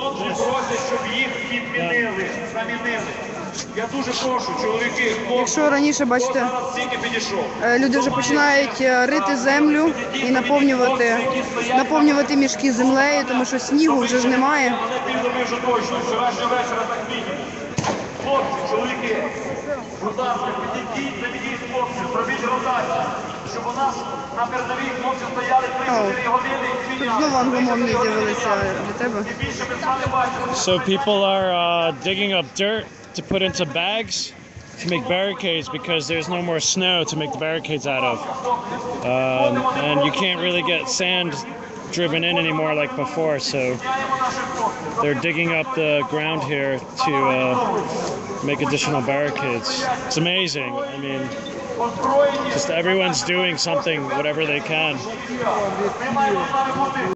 Хлопці просять, щоб їх підмінили, замінили. Я дуже прошу, чоловіки, хлопці, Якщо раніше, бачите, зараз тільки підійшов. е, люди вже починають е, рити землю і наповнювати, наповнювати мішки землею, тому що снігу вже ж немає. Але півдоби вже точно, вчорашнього вечора так мінімум. Хлопці, чоловіки, будь ласка, підійдіть, заведіть хлопців, зробіть ротацію, щоб у нас на передовій хлопці стояли 3-4 години So people are uh, digging up dirt to put into bags to make barricades because there's no more snow to make the barricades out of. Um, and you can't really get sand driven in anymore like before, so they're digging up the ground here to uh, make additional barricades. It's amazing. I mean, just everyone's doing something, whatever they can.